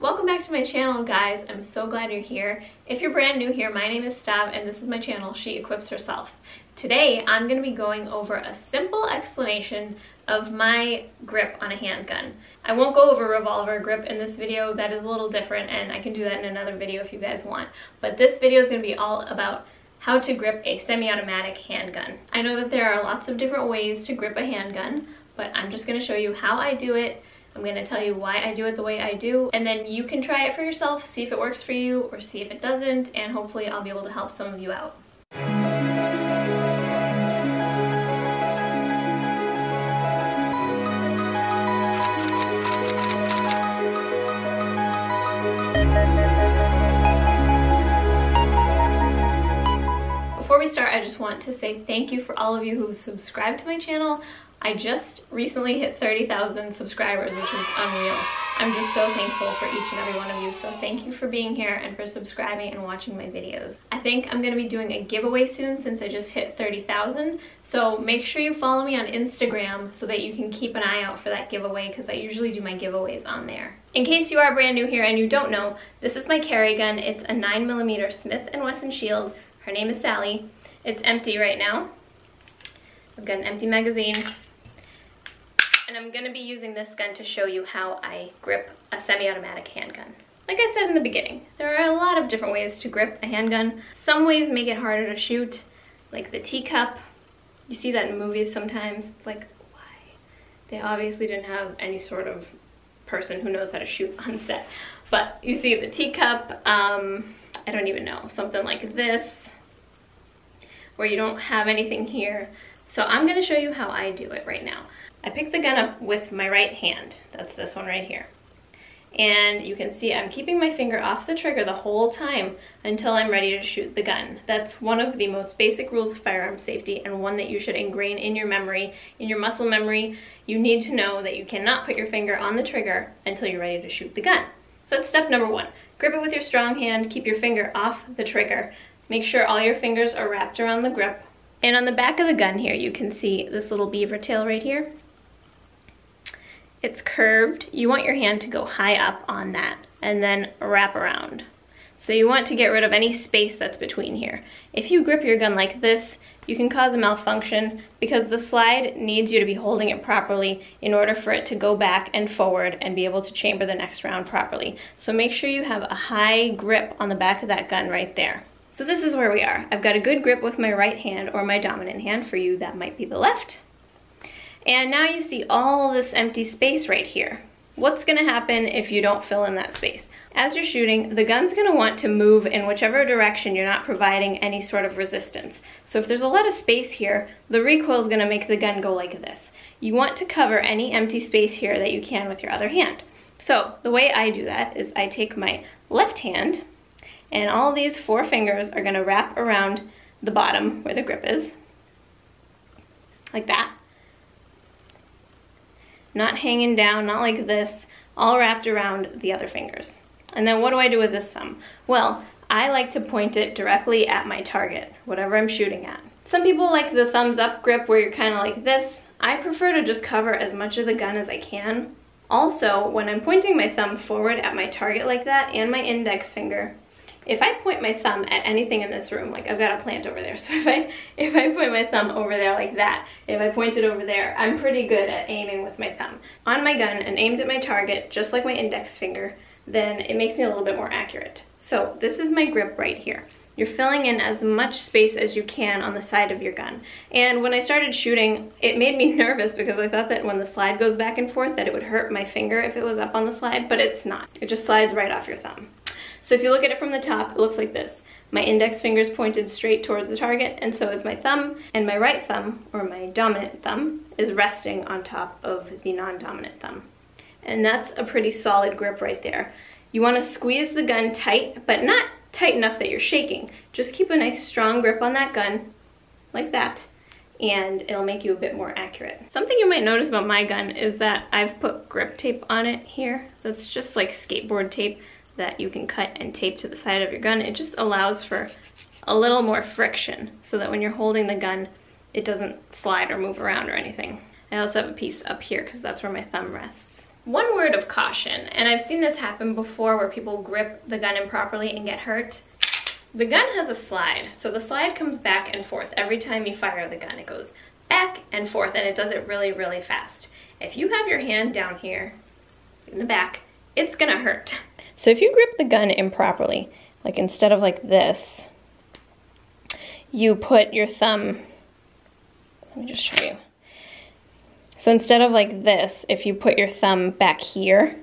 Welcome back to my channel, guys. I'm so glad you're here. If you're brand new here, my name is Stav and this is my channel, She Equips Herself. Today, I'm going to be going over a simple explanation of my grip on a handgun. I won't go over revolver grip in this video, that is a little different and I can do that in another video if you guys want. But this video is going to be all about how to grip a semi-automatic handgun. I know that there are lots of different ways to grip a handgun, but I'm just going to show you how I do it. I'm going to tell you why I do it the way I do, and then you can try it for yourself, see if it works for you, or see if it doesn't, and hopefully I'll be able to help some of you out. Before we start, I just want to say thank you for all of you who subscribed to my channel. I just recently hit 30,000 subscribers, which is unreal. I'm just so thankful for each and every one of you, so thank you for being here and for subscribing and watching my videos. I think I'm going to be doing a giveaway soon since I just hit 30,000, so make sure you follow me on Instagram so that you can keep an eye out for that giveaway because I usually do my giveaways on there. In case you are brand new here and you don't know, this is my carry gun. It's a 9mm Smith & Wesson Shield her name is Sally. It's empty right now. I've got an empty magazine. And I'm gonna be using this gun to show you how I grip a semi-automatic handgun. Like I said in the beginning, there are a lot of different ways to grip a handgun. Some ways make it harder to shoot, like the teacup. You see that in movies sometimes. It's like, why? They obviously didn't have any sort of person who knows how to shoot on set. But you see the teacup, um, I don't even know, something like this where you don't have anything here. So I'm gonna show you how I do it right now. I pick the gun up with my right hand. That's this one right here. And you can see I'm keeping my finger off the trigger the whole time until I'm ready to shoot the gun. That's one of the most basic rules of firearm safety and one that you should ingrain in your memory, in your muscle memory. You need to know that you cannot put your finger on the trigger until you're ready to shoot the gun. So that's step number one. Grip it with your strong hand, keep your finger off the trigger. Make sure all your fingers are wrapped around the grip. And on the back of the gun here, you can see this little beaver tail right here. It's curved. You want your hand to go high up on that and then wrap around. So you want to get rid of any space that's between here. If you grip your gun like this, you can cause a malfunction because the slide needs you to be holding it properly in order for it to go back and forward and be able to chamber the next round properly. So make sure you have a high grip on the back of that gun right there. So this is where we are. I've got a good grip with my right hand or my dominant hand. For you, that might be the left. And now you see all this empty space right here. What's gonna happen if you don't fill in that space? As you're shooting, the gun's gonna want to move in whichever direction you're not providing any sort of resistance. So if there's a lot of space here, the recoil is gonna make the gun go like this. You want to cover any empty space here that you can with your other hand. So the way I do that is I take my left hand and all these four fingers are gonna wrap around the bottom where the grip is, like that. Not hanging down, not like this, all wrapped around the other fingers. And then what do I do with this thumb? Well, I like to point it directly at my target, whatever I'm shooting at. Some people like the thumbs up grip where you're kind of like this. I prefer to just cover as much of the gun as I can. Also, when I'm pointing my thumb forward at my target like that and my index finger, if I point my thumb at anything in this room, like I've got a plant over there, so if I, if I point my thumb over there like that, if I point it over there, I'm pretty good at aiming with my thumb. On my gun and aimed at my target, just like my index finger, then it makes me a little bit more accurate. So this is my grip right here. You're filling in as much space as you can on the side of your gun. And when I started shooting, it made me nervous because I thought that when the slide goes back and forth that it would hurt my finger if it was up on the slide, but it's not. It just slides right off your thumb. So if you look at it from the top, it looks like this. My index finger is pointed straight towards the target, and so is my thumb, and my right thumb, or my dominant thumb, is resting on top of the non-dominant thumb. And that's a pretty solid grip right there. You want to squeeze the gun tight, but not tight enough that you're shaking. Just keep a nice strong grip on that gun, like that, and it'll make you a bit more accurate. Something you might notice about my gun is that I've put grip tape on it here. That's just like skateboard tape that you can cut and tape to the side of your gun. It just allows for a little more friction so that when you're holding the gun, it doesn't slide or move around or anything. I also have a piece up here because that's where my thumb rests. One word of caution, and I've seen this happen before where people grip the gun improperly and get hurt. The gun has a slide, so the slide comes back and forth every time you fire the gun. It goes back and forth and it does it really, really fast. If you have your hand down here in the back, it's gonna hurt. So if you grip the gun improperly, like instead of like this, you put your thumb, let me just show you. So instead of like this, if you put your thumb back here,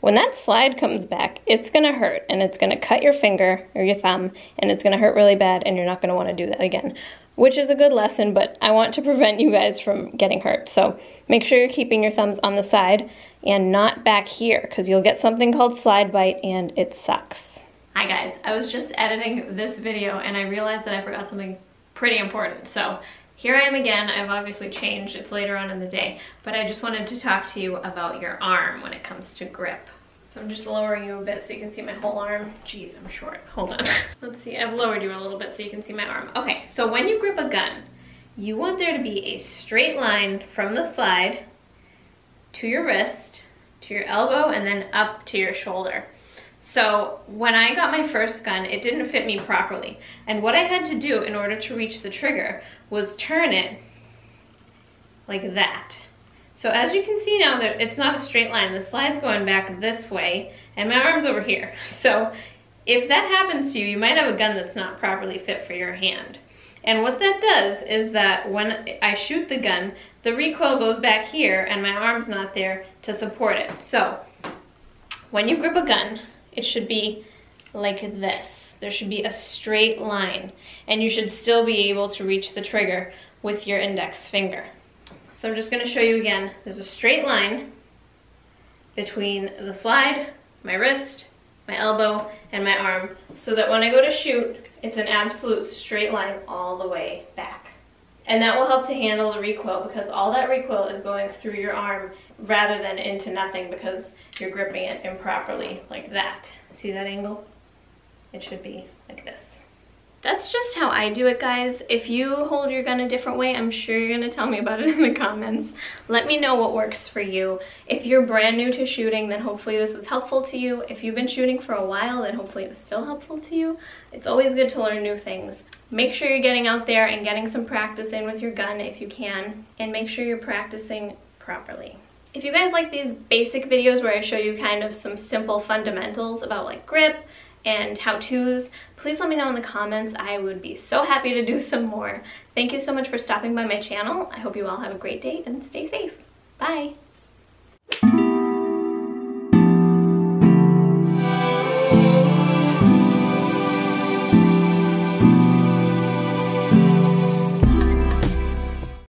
when that slide comes back, it's gonna hurt and it's gonna cut your finger or your thumb and it's gonna hurt really bad and you're not gonna wanna do that again, which is a good lesson, but I want to prevent you guys from getting hurt. So make sure you're keeping your thumbs on the side and not back here because you'll get something called slide bite and it sucks. Hi guys, I was just editing this video and I realized that I forgot something pretty important. So here I am again, I've obviously changed, it's later on in the day, but I just wanted to talk to you about your arm when it comes to grip. So I'm just lowering you a bit so you can see my whole arm. Jeez, I'm short, hold on. Let's see, I've lowered you a little bit so you can see my arm. Okay, so when you grip a gun, you want there to be a straight line from the slide to your wrist, to your elbow, and then up to your shoulder. So when I got my first gun, it didn't fit me properly. And what I had to do in order to reach the trigger was turn it like that. So as you can see now, it's not a straight line. The slide's going back this way, and my arm's over here. So if that happens to you, you might have a gun that's not properly fit for your hand. And what that does is that when I shoot the gun, the recoil goes back here and my arm's not there to support it. So when you grip a gun, it should be like this. There should be a straight line and you should still be able to reach the trigger with your index finger. So I'm just gonna show you again. There's a straight line between the slide, my wrist, my elbow, and my arm so that when I go to shoot, it's an absolute straight line all the way back. And that will help to handle the recoil because all that recoil is going through your arm rather than into nothing because you're gripping it improperly like that. See that angle? It should be like this. That's just how I do it, guys. If you hold your gun a different way, I'm sure you're gonna tell me about it in the comments. Let me know what works for you. If you're brand new to shooting, then hopefully this was helpful to you. If you've been shooting for a while, then hopefully it was still helpful to you. It's always good to learn new things. Make sure you're getting out there and getting some practice in with your gun if you can, and make sure you're practicing properly. If you guys like these basic videos where I show you kind of some simple fundamentals about like grip, and how-tos, please let me know in the comments. I would be so happy to do some more. Thank you so much for stopping by my channel. I hope you all have a great day and stay safe. Bye!